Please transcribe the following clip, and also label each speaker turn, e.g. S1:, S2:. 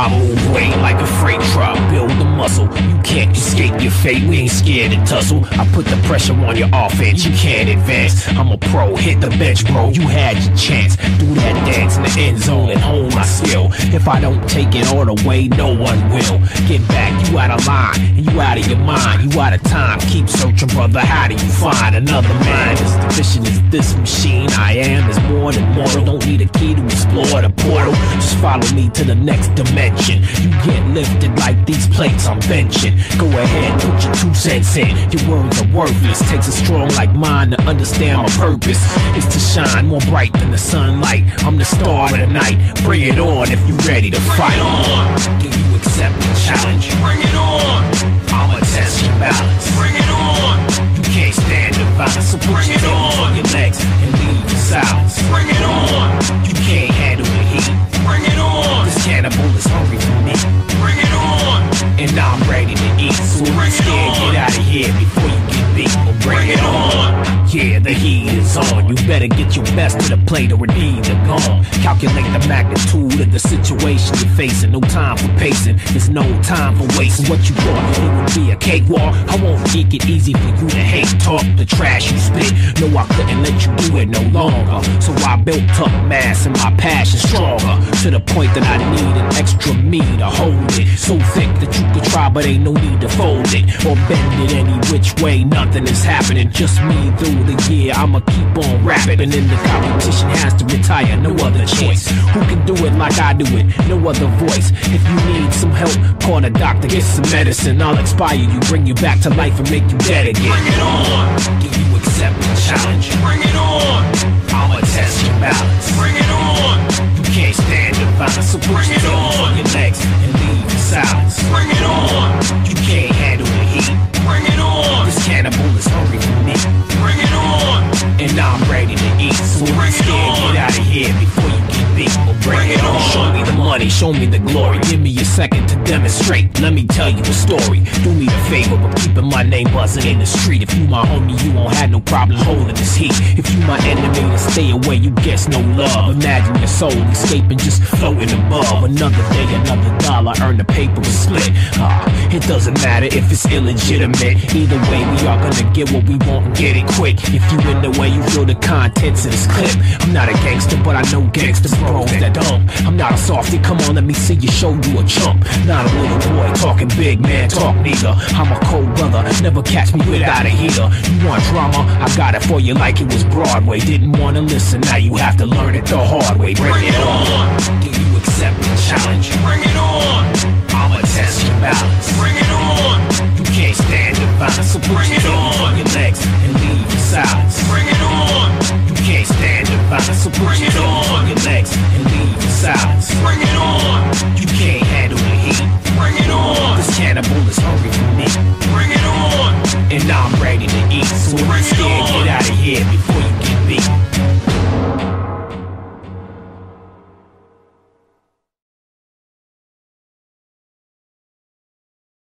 S1: I move weight like a freight truck, build the muscle. You can't escape your fate, we ain't scared to tussle. I put the pressure on your offense, you can't advance. I'm a pro, hit the bench, bro. You had your chance. The end zone and hone my skill. If I don't take it all the way, no one will. Get back, you out of line, and you out of your mind, you out of time. Keep searching, brother. How do you find another mind as efficient as this machine? I am is more than mortal. Don't need a key to explore the portal. Just follow me to the next dimension. You get lifted plates I'm benching. Go ahead, put your two cents in. Your words are worthless. Takes a strong like mine to understand my purpose. Is to shine more bright than the sunlight. I'm the star of the night. Bring it on if you ready to fight. on. Do you accept the challenge?
S2: Bring it on,
S1: I'ma test your balance.
S2: bring it on,
S1: You can't stand the violence, so put
S2: Bring it on.
S1: Get out of here before you get beat. Or bring,
S2: it on,
S1: Yeah, the heat is on. You better get your best to the plate or it either gone. Calculate the magnitude of the situation you're facing. No time for pacing. There's no time for wasting. What you thought it would be a cakewalk? I won't make it easy for you to hate. Talk the trash you spit. No, I couldn't let you do it no longer. So I built up mass and my passion stronger. To the point that I need an extra me to hold it. So thick that you could try, but ain't no need to fold it. Or bend it any which way. Nothing is happening. Just me through the year. I'ma keep on rapping. And then the competition has to retire. No other choice. Who can do it like I do it? No other voice. If you need some help, call the doctor. Get some medicine. I'll expire you. Bring you back to life and make you dead again.
S2: bring it on,
S1: Do you accept the challenge?
S2: bring it on,
S1: I'ma test your balance.
S2: bring it on,
S1: You can't stand the violence, so
S2: Bring it on.
S1: on your legs and leave the silence.
S2: bring it on,
S1: You can't money, show me the glory. Give me a second to demonstrate. Let me tell you a story. Do me a favor, but keeping my name buzzing in the street. If you my homie, you won't have no problem holding this heat. If you my enemy, then stay away. You guess no love. Imagine your soul escaping, just floating above. Another day, another dollar. Earn the paper split. Ah, it doesn't matter if it's illegitimate. Either way, we are gonna get what we want and get it quick. If you in the way, you feel the contents of this clip. I'm not a gangster, but I know gangsters bros that dumb. I'm not a softy. Come on, let me see you show you a chump. Not a little boy talking big man talk neither. I'm a cold brother, never catch me without a heater. You want drama? I got it for you like it was Broadway. Didn't wanna listen, now you have to learn it the hard way. Bring, it on. Do you accept the challenge? Now I'm ready to eat, so you're scared get out
S2: of here before
S1: you get beat.